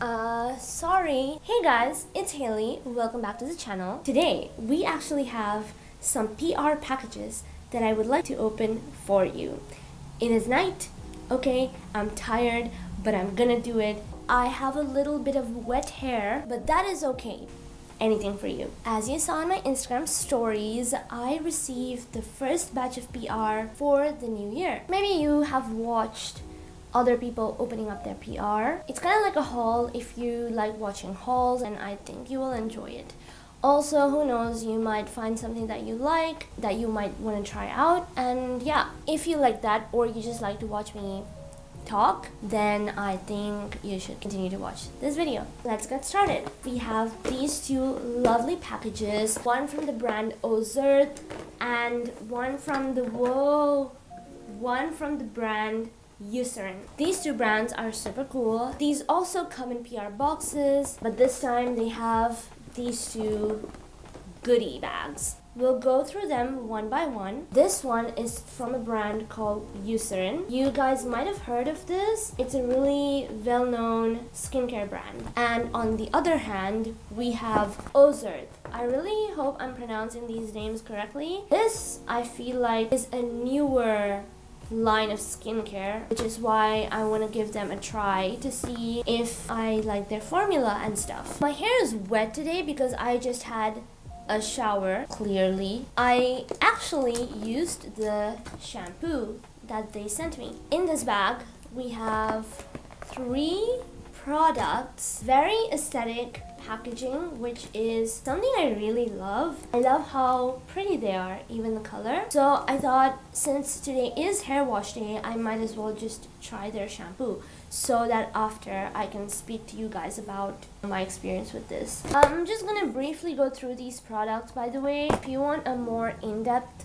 Uh, sorry. Hey guys, it's Haylee. Welcome back to the channel. Today, we actually have some PR packages that I would like to open for you. It is night, okay? I'm tired, but I'm gonna do it. I have a little bit of wet hair, but that is okay anything for you. As you saw in my Instagram stories, I received the first batch of PR for the new year. Maybe you have watched other people opening up their PR. It's kind of like a haul if you like watching hauls, and I think you will enjoy it. Also, who knows, you might find something that you like, that you might want to try out, and yeah, if you like that or you just like to watch me talk, then I think you should continue to watch this video. Let's get started. We have these two lovely packages, one from the brand Oserth and one from the, whoa, one from the brand Eucerin. These two brands are super cool. These also come in PR boxes, but this time they have these two goodie bags. We'll go through them one by one. This one is from a brand called Eucerin. You guys might have heard of this. It's a really well-known skincare brand. And on the other hand, we have Oserth. I really hope I'm pronouncing these names correctly. This, I feel like, is a newer line of skincare which is why I want to give them a try to see if I like their formula and stuff. My hair is wet today because I just had a shower, clearly. I actually used the shampoo that they sent me. In this bag, we have three products, very aesthetic packaging, which is something I really love. I love how pretty they are, even the color. So I thought since today is hair wash day, I might as well just try their shampoo so that after I can speak to you guys about my experience with this. I'm just gonna briefly go through these products by the way. If you want a more in-depth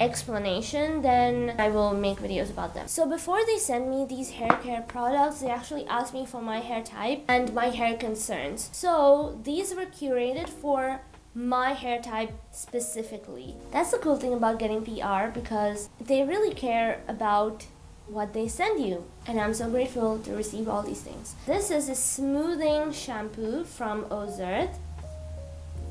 explanation then I will make videos about them. So before they send me these hair care products they actually asked me for my hair type and my hair concerns. So these were curated for my hair type specifically. That's the cool thing about getting PR because they really care about what they send you. And I'm so grateful to receive all these things. This is a smoothing shampoo from Oserth.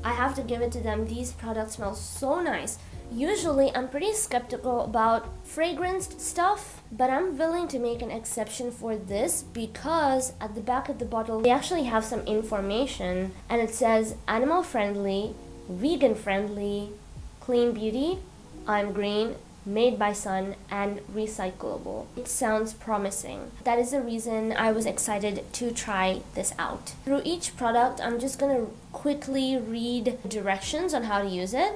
I have to give it to them. These products smell so nice. Usually, I'm pretty skeptical about fragranced stuff, but I'm willing to make an exception for this because at the back of the bottle, they actually have some information and it says animal friendly, vegan friendly, clean beauty, I'm green, made by Sun, and recyclable. It sounds promising. That is the reason I was excited to try this out. Through each product, I'm just gonna quickly read directions on how to use it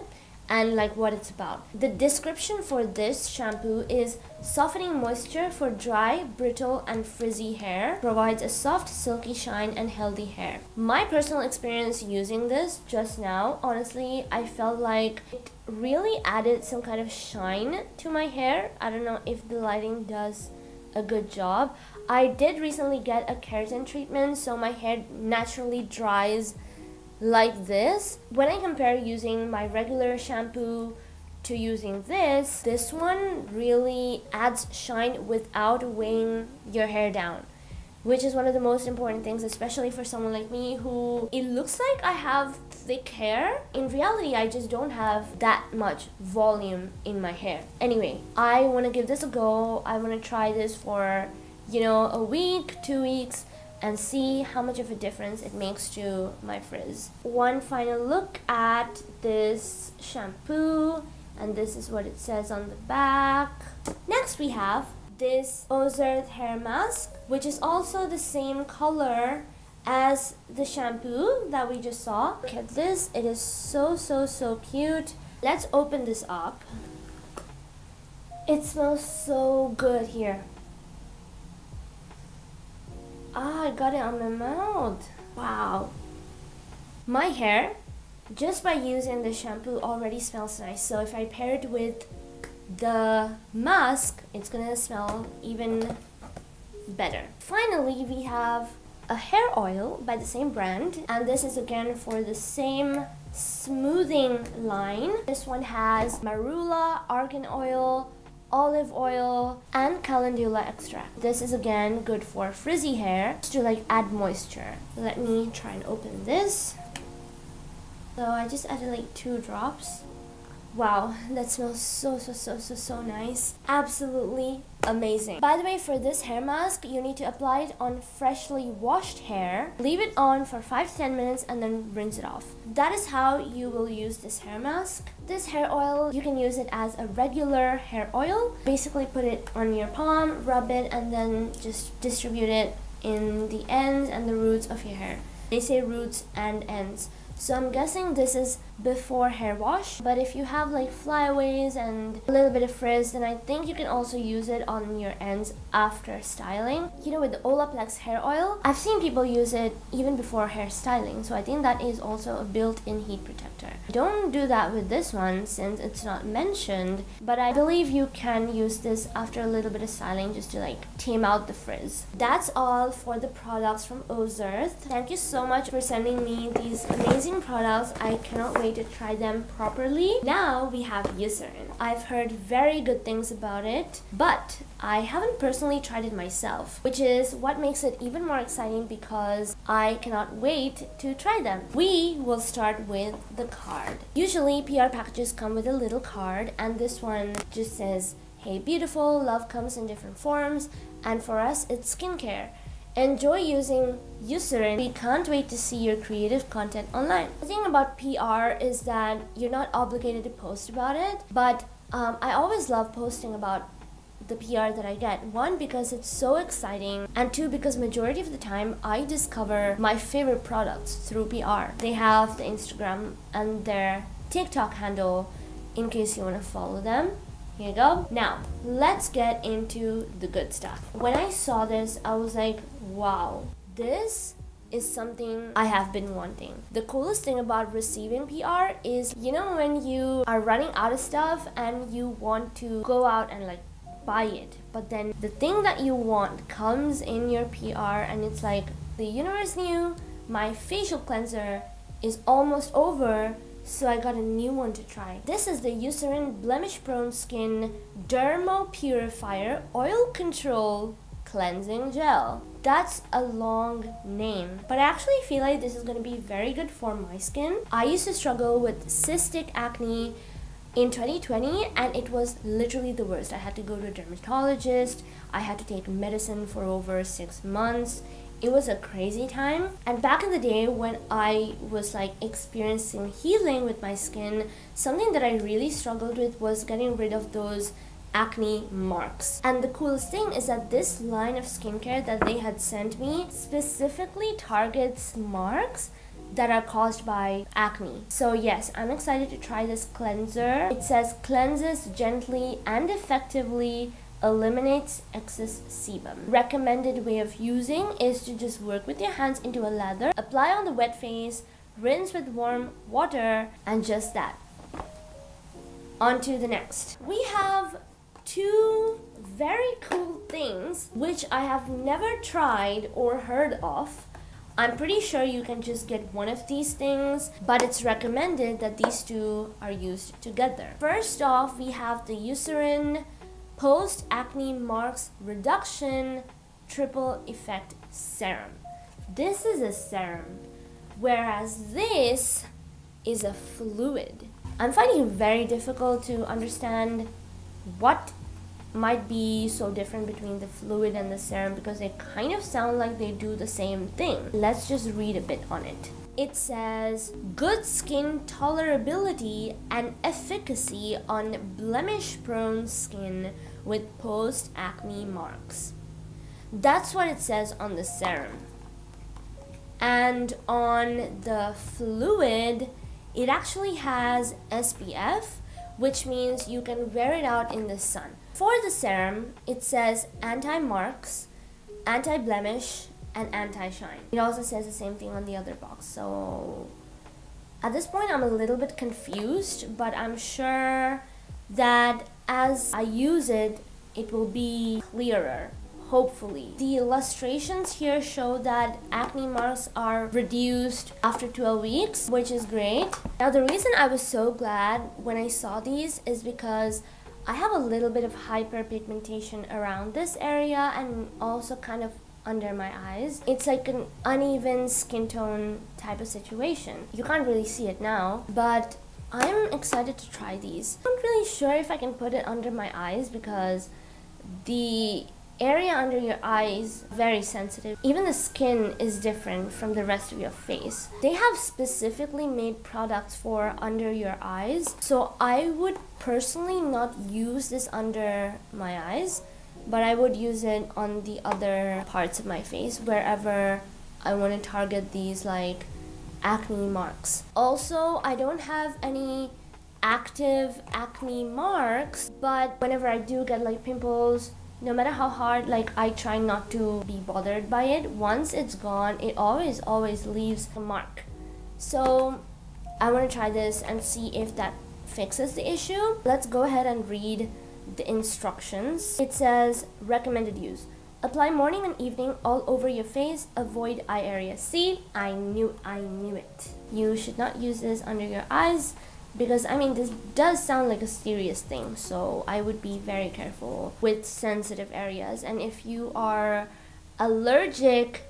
and like what it's about. The description for this shampoo is softening moisture for dry, brittle, and frizzy hair, provides a soft, silky shine and healthy hair. My personal experience using this just now, honestly, I felt like it really added some kind of shine to my hair. I don't know if the lighting does a good job. I did recently get a keratin treatment, so my hair naturally dries like this. When I compare using my regular shampoo to using this, this one really adds shine without weighing your hair down. Which is one of the most important things, especially for someone like me who it looks like I have thick hair. In reality, I just don't have that much volume in my hair. Anyway, I want to give this a go. I want to try this for, you know, a week, two weeks and see how much of a difference it makes to my frizz. One final look at this shampoo and this is what it says on the back. Next we have this Oserth hair mask which is also the same color as the shampoo that we just saw. Look at this, it is so so so cute. Let's open this up. It smells so good here. Ah, I got it on my mouth. Wow. My hair, just by using the shampoo, already smells nice. So if I pair it with the mask, it's gonna smell even better. Finally, we have a hair oil by the same brand. And this is again for the same smoothing line. This one has marula, argan oil, olive oil, and calendula extract. This is again good for frizzy hair to like add moisture. Let me try and open this. So I just added like two drops. Wow, that smells so, so, so, so, so nice. Absolutely amazing. By the way, for this hair mask, you need to apply it on freshly washed hair. Leave it on for 5 to 10 minutes and then rinse it off. That is how you will use this hair mask. This hair oil, you can use it as a regular hair oil. Basically put it on your palm, rub it, and then just distribute it in the ends and the roots of your hair. They say roots and ends. So I'm guessing this is before hair wash. But if you have like flyaways and a little bit of frizz, then I think you can also use it on your ends after styling. You know, with the Olaplex hair oil, I've seen people use it even before hair styling. So I think that is also a built-in heat protector. Don't do that with this one since it's not mentioned. But I believe you can use this after a little bit of styling just to like tame out the frizz. That's all for the products from Oserth. Thank you so much for sending me these amazing products. I cannot wait to try them properly. Now we have Eucerin. I've heard very good things about it, but I haven't personally tried it myself, which is what makes it even more exciting because I cannot wait to try them. We will start with the card. Usually PR packages come with a little card and this one just says, hey beautiful, love comes in different forms and for us it's skincare. Enjoy using Eucerin. We can't wait to see your creative content online. The thing about PR is that you're not obligated to post about it, but um, I always love posting about the PR that I get. One, because it's so exciting, and two, because majority of the time I discover my favorite products through PR. They have the Instagram and their TikTok handle in case you want to follow them. Here you go. Now, let's get into the good stuff. When I saw this, I was like, wow, this is something I have been wanting. The coolest thing about receiving PR is, you know, when you are running out of stuff and you want to go out and like buy it, but then the thing that you want comes in your PR and it's like, the universe knew my facial cleanser is almost over so I got a new one to try. This is the Eucerin Blemish Prone Skin Dermo Purifier Oil Control Cleansing Gel. That's a long name, but I actually feel like this is going to be very good for my skin. I used to struggle with cystic acne in 2020 and it was literally the worst. I had to go to a dermatologist, I had to take medicine for over six months it was a crazy time. And back in the day when I was like experiencing healing with my skin, something that I really struggled with was getting rid of those acne marks. And the coolest thing is that this line of skincare that they had sent me specifically targets marks that are caused by acne. So yes, I'm excited to try this cleanser. It says cleanses gently and effectively eliminates excess sebum. Recommended way of using is to just work with your hands into a lather, apply on the wet face, rinse with warm water, and just that. On to the next. We have two very cool things which I have never tried or heard of. I'm pretty sure you can just get one of these things, but it's recommended that these two are used together. First off, we have the Eucerin Post Acne Marks Reduction Triple Effect Serum. This is a serum, whereas this is a fluid. I'm finding it very difficult to understand what might be so different between the fluid and the serum because they kind of sound like they do the same thing. Let's just read a bit on it it says good skin tolerability and efficacy on blemish prone skin with post acne marks. That's what it says on the serum. And on the fluid, it actually has SPF, which means you can wear it out in the sun. For the serum, it says anti marks, anti blemish, and anti-shine. It also says the same thing on the other box. So at this point I'm a little bit confused, but I'm sure that as I use it, it will be clearer hopefully. The illustrations here show that acne marks are reduced after 12 weeks, which is great. Now the reason I was so glad when I saw these is because I have a little bit of hyperpigmentation around this area and also kind of under my eyes. It's like an uneven skin tone type of situation. You can't really see it now, but I'm excited to try these. I'm not really sure if I can put it under my eyes because the area under your eyes very sensitive. Even the skin is different from the rest of your face. They have specifically made products for under your eyes. So i would personally not use this under my eyes but i would use it on the other parts of my face wherever i want to target these like acne marks. Also i don't have any active acne marks but whenever i do get like pimples no matter how hard like i try not to be bothered by it once it's gone it always always leaves a mark. So i want to try this and see if that fixes the issue. Let's go ahead and read the instructions. It says recommended use. Apply morning and evening all over your face. Avoid eye area. See? I knew i knew it. You should not use this under your eyes because I mean this does sound like a serious thing so I would be very careful with sensitive areas. And if you are allergic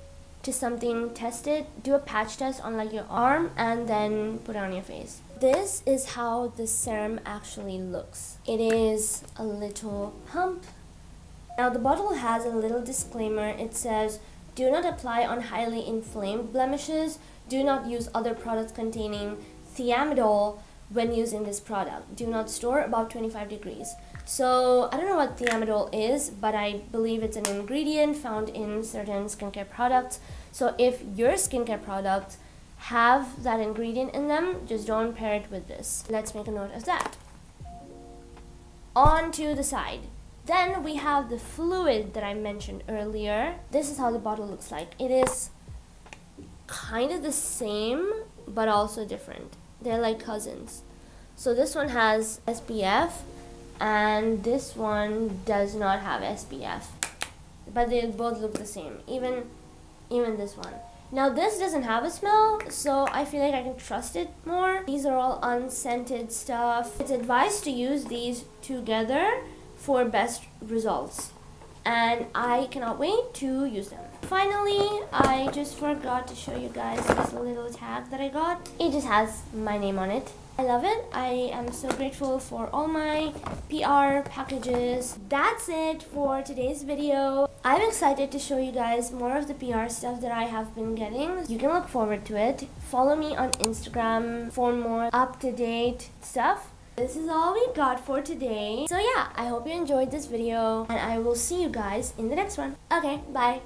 to something test it do a patch test on like your arm and then put it on your face. This is how the serum actually looks. It is a little pump now the bottle has a little disclaimer. It says do not apply on highly inflamed blemishes. Do not use other products containing thiamidol when using this product. Do not store above 25 degrees. So I don't know what thiamidol is, but I believe it's an ingredient found in certain skincare products. So if your skincare products have that ingredient in them, just don't pair it with this. Let's make a note of that. On to the side. Then we have the fluid that I mentioned earlier. This is how the bottle looks like. It is kind of the same, but also different. They're like cousins. So this one has SPF and this one does not have SPF. But they both look the same. Even even this one. Now this doesn't have a smell, so I feel like I can trust it more. These are all unscented stuff. It's advised to use these together for best results. And I cannot wait to use them. Finally, I just forgot to show you guys this little tag that I got. It just has my name on it. I love it. I am so grateful for all my PR packages. That's it for today's video. I'm excited to show you guys more of the PR stuff that I have been getting. You can look forward to it. Follow me on Instagram for more up-to-date stuff. This is all we got for today. So yeah, I hope you enjoyed this video and I will see you guys in the next one. Okay, bye.